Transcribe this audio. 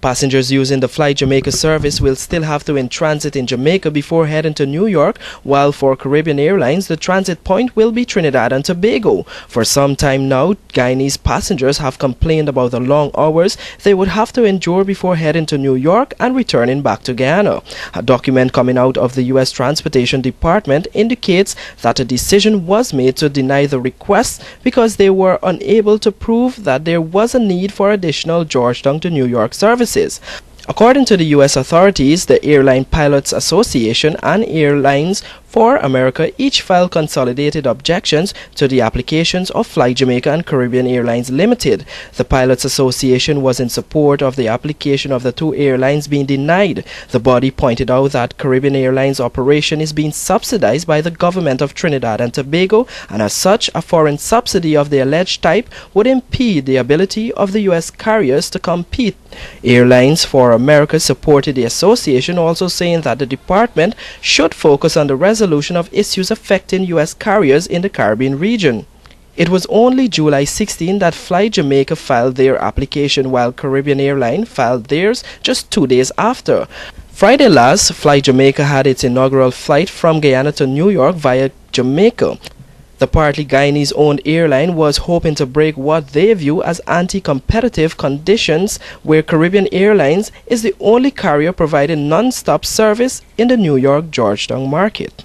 Passengers using the Fly Jamaica service will still have to in transit in Jamaica before heading to New York, while for Caribbean Airlines, the transit point will be Trinidad and Tobago. For some time now, Guyanese passengers have complained about the long hours they would have to endure before heading to New York and returning back to Guyana. A document coming out of the U.S. Transportation Department indicates that a decision was made to deny the request because they were unable to prove that there was a need for additional Georgetown to New York services services. According to the U.S. authorities, the Airline Pilots Association and Airlines for America each filed consolidated objections to the applications of Fly Jamaica and Caribbean Airlines Limited. The Pilots Association was in support of the application of the two airlines being denied. The body pointed out that Caribbean Airlines operation is being subsidized by the government of Trinidad and Tobago, and as such, a foreign subsidy of the alleged type would impede the ability of the U.S. carriers to compete. Airlines for America supported the association, also saying that the department should focus on the resolution of issues affecting U.S. carriers in the Caribbean region. It was only July 16 that Fly Jamaica filed their application while Caribbean Airline filed theirs just two days after. Friday last, Fly Jamaica had its inaugural flight from Guyana to New York via Jamaica. The partly Guyanese owned airline was hoping to break what they view as anti competitive conditions, where Caribbean Airlines is the only carrier providing non stop service in the New York Georgetown market.